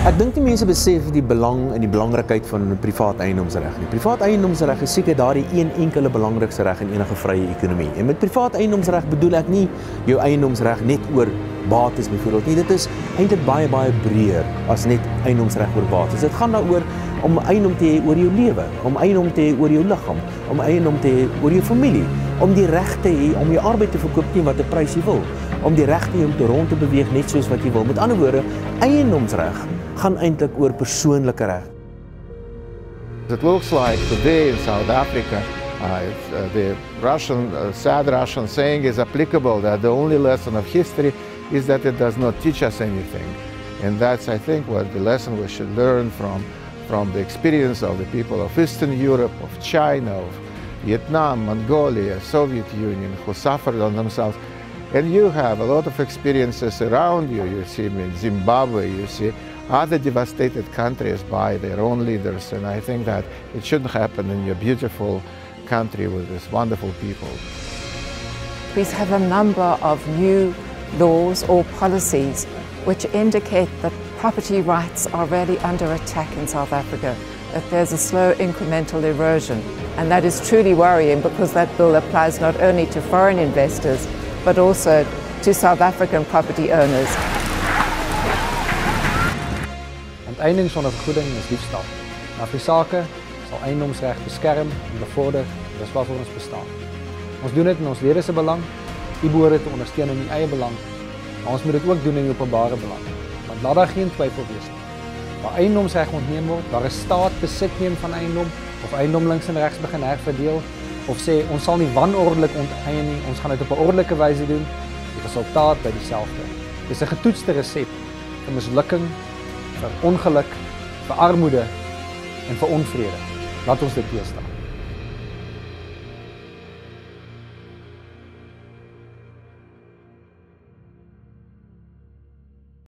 Ek dink die mense besef die belang en die belangrikheid van privaat eiendomsreg nie. Privaat eiendomsreg is seker daardie een enkele belangrikste reg in enige vrye ekonomie. En met privaat eiendomsreg bedoel ek nie jou eiendomsreg net oor bates byvoorbeeld nie. Dit is eintlik baie baie breër as net eiendomsreg oor bates. Dit gaan daaroor om eiendom te hê oor jou lewe, om eiendom te hê oor jou liggaam, om eiendom te hê oor jou familie, om die reg te hê om jou arbeid te verkoop teen watter prys jy wil, om die reg te hê om te rond te beweeg net soos wat jy wil. Met ander woorde, eiendomsreg gaan eintlik oor persoonlike reg. It looks like today in South Africa, uh, uh, the Russian, uh, sad Russian saying is applicable that the only lesson of history is that it does not teach us anything. And that's, I think, what the lesson we should learn from, from the experience of the people of Eastern Europe, of China, of Vietnam, Mongolia, Soviet Union, who suffered on themselves. And you have a lot of experiences around you. You see in Zimbabwe, you see other devastated countries by their own leaders. And I think that it shouldn't happen in your beautiful country with these wonderful people. We have a number of new laws or policies which indicate that property rights are really under attack in South Africa, that there's a slow incremental erosion. And that is truly worrying because that bill applies not only to foreign investors, but also to South African property owners. Onteiening sonder vergoeding is diefstal. Maar vir sake sal eiendomsreg beskerm en bevorder dis waarvoor ons bestaan. Ons doen dit in ons lede se belang, u behoort te ondersteun in u eie belang. Maar ons moet dit ook doen in openbare belang. Want laat daar geen twyfel wees nie. Waar eiendomsreg ontneem word, waar 'n staat besit neem van eiendom of eiendom links en regs begin herverdeel of sê ons sal nie wanordelik onteien nie, ons gaan dit op 'n ordelike wyse doen, die resultaat by dieselfde. Dis 'n getoetste resep vir mislukking, vir ongeluk, vir armoede en vir onvrede. Laat ons dit teestaan.